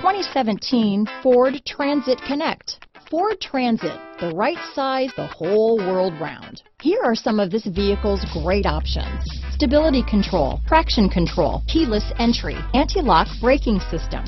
2017 Ford Transit Connect. Ford Transit, the right size the whole world round. Here are some of this vehicle's great options. Stability control, traction control, keyless entry, anti-lock braking system,